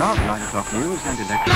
not Light Talk News and Electric.